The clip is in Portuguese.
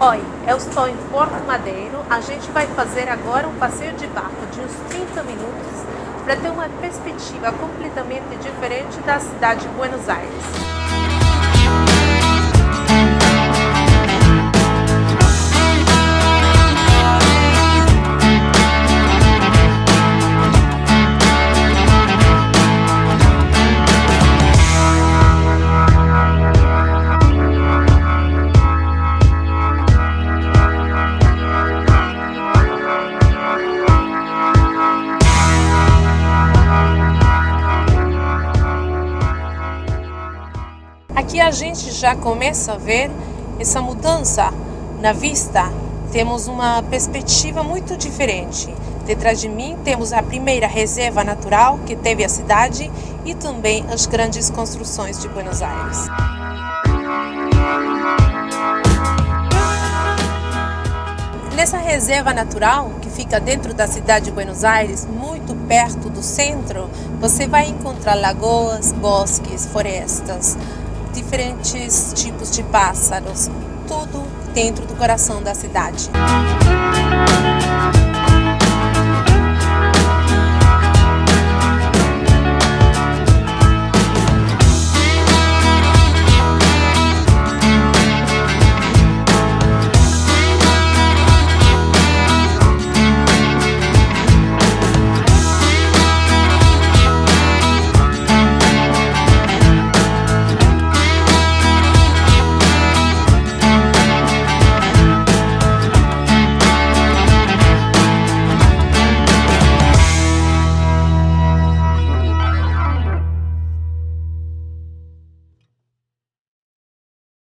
Oi, eu estou em Porto Madeiro. A gente vai fazer agora um passeio de barco de uns 30 minutos para ter uma perspectiva completamente diferente da cidade de Buenos Aires. Aqui a gente já começa a ver essa mudança na vista. Temos uma perspectiva muito diferente. Detrás de mim temos a primeira reserva natural que teve a cidade e também as grandes construções de Buenos Aires. Nessa reserva natural, que fica dentro da cidade de Buenos Aires, muito perto do centro, você vai encontrar lagoas, bosques, florestas, diferentes tipos de pássaros, tudo dentro do coração da cidade.